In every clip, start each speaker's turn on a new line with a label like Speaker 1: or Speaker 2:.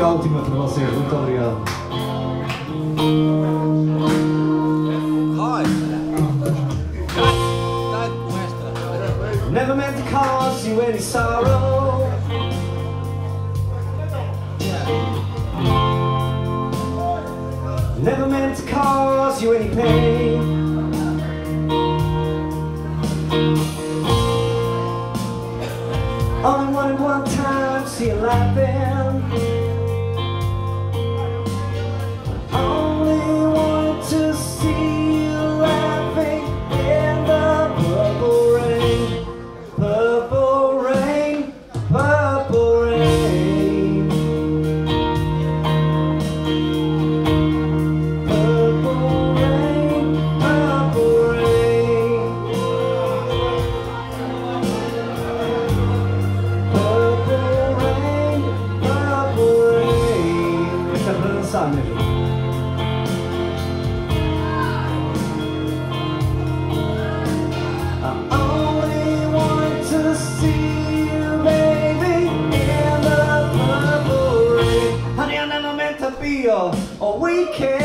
Speaker 1: música última para vocês. Muito obrigado. Never meant to cause you any sorrow. Never meant to cause you any pain. Only wanted one time to see you laughing. To see you, baby, in the purple. Honey, I never meant to be a, a weekend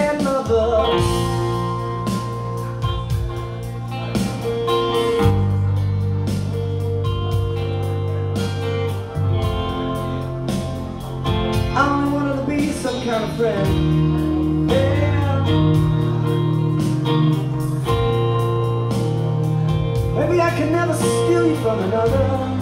Speaker 1: Maybe I can never steal you from another.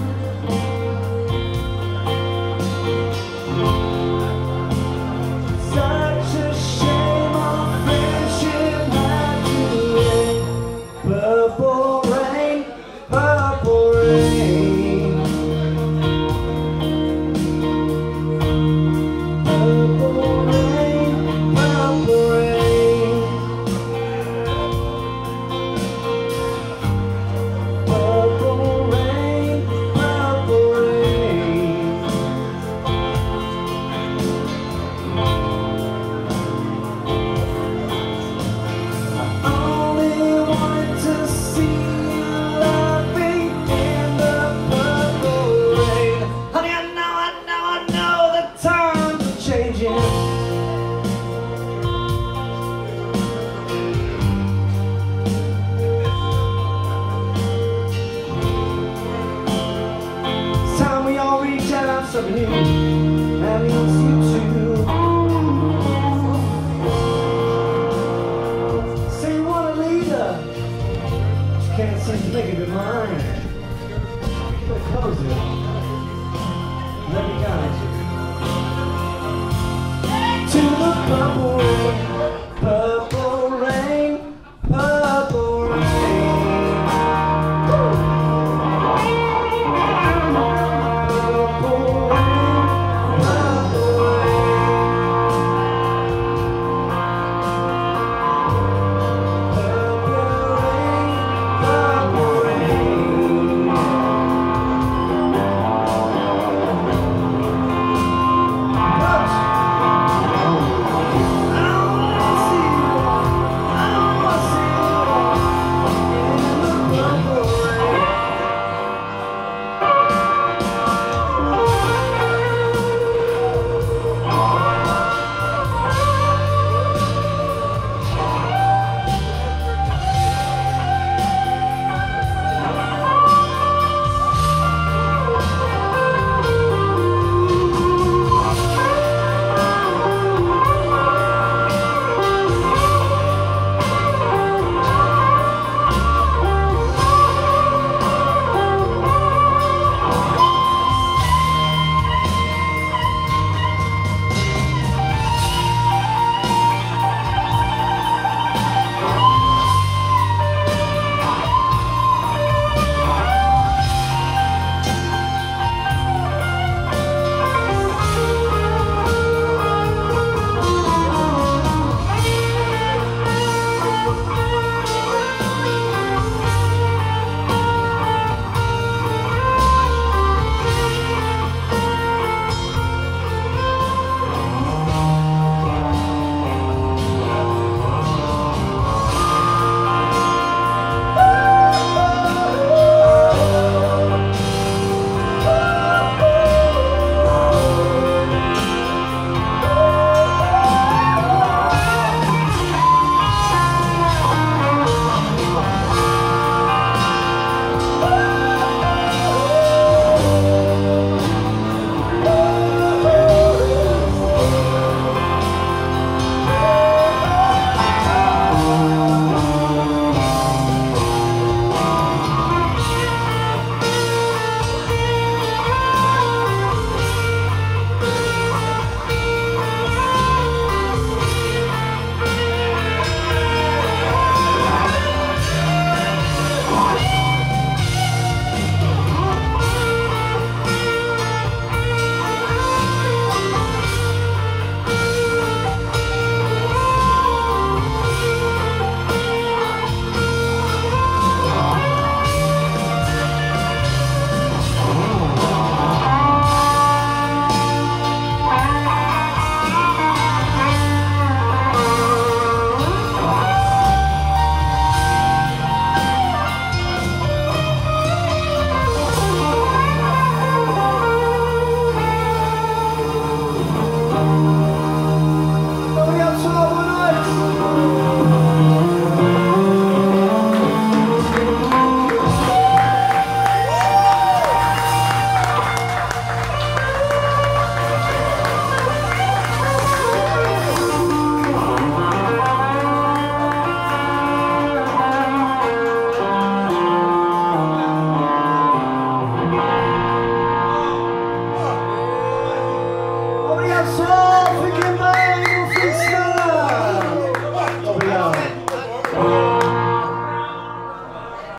Speaker 1: Something new. And it's you too. Say you want a leader. She can't seem to make up her mind. Better close it. Let me guide you.